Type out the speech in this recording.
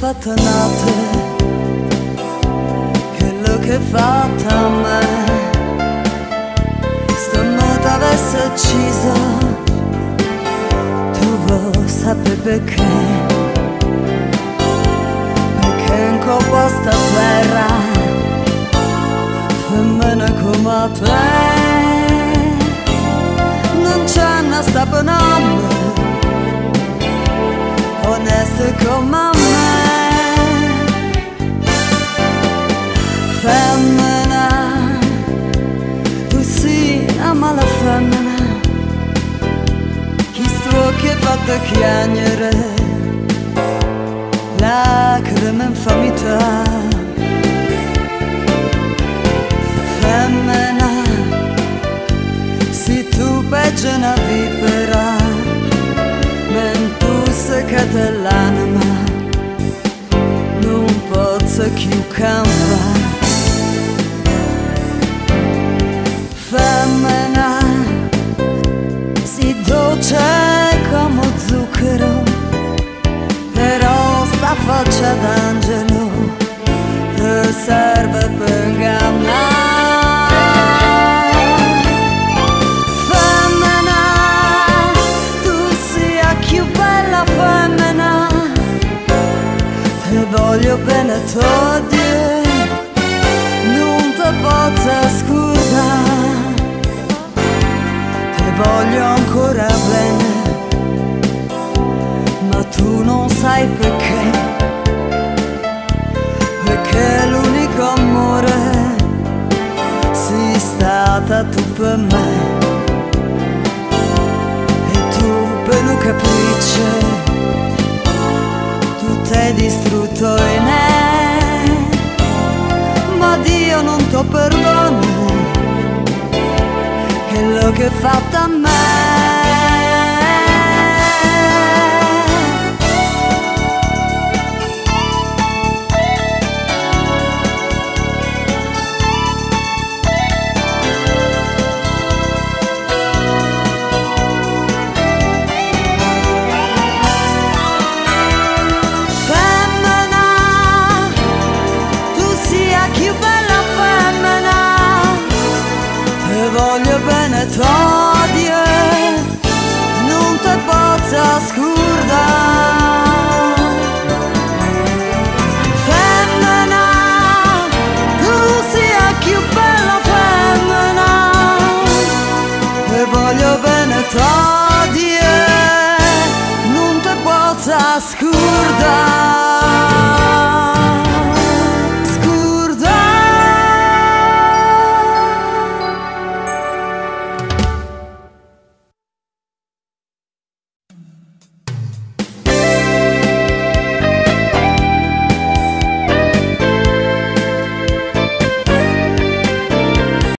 fatto notte, quello che hai fatto a me, sto modo avesse ucciso, tu vuoi sapere perché, perché in questa terra, femmine come te, non c'è una sta sei una mala femmina Chi strucchi fatta chiagnere Lacrime infamità Femmina Si tu peggio una vipera. Mentusse che te l'anima Non posso più campare togliere Non te posso scordare Te voglio ancora bene Ma tu non sai perché. Perché l'unico amore sei stata tu per me. E tu per un capriccio tu t'hai distrutto in Perdona quello che hai fatto a me thought